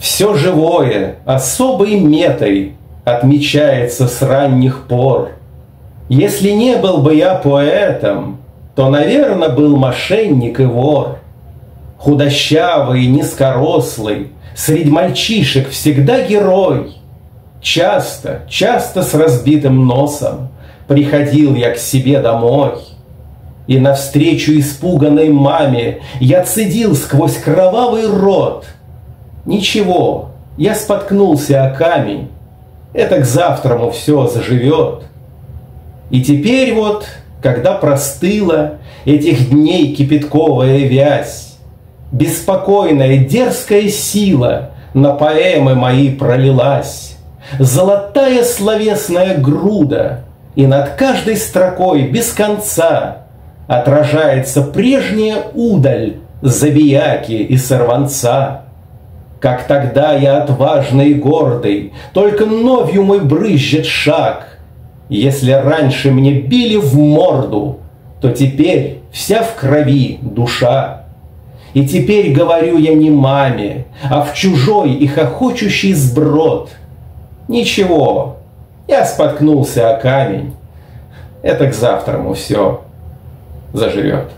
Все живое особой метой Отмечается с ранних пор. Если не был бы я поэтом, То, наверное, был мошенник и вор. Худощавый, низкорослый, Среди мальчишек всегда герой. Часто, часто с разбитым носом Приходил я к себе домой — и навстречу испуганной маме я цедил сквозь кровавый рот. Ничего, я споткнулся о камень. Это к завтраму все заживет. И теперь вот, когда простыла этих дней кипятковая вязь, Беспокойная, дерзкая сила на поэмы мои пролилась, Золотая словесная груда, и над каждой строкой без конца отражается прежняя удаль забияки и сорванца. Как тогда я отважный и гордый, только новью мой брызжет шаг. Если раньше мне били в морду, то теперь вся в крови душа. И теперь говорю я не маме, а в чужой и хохочущий сброд. Ничего, я споткнулся о камень. Это к завтраму все заживет.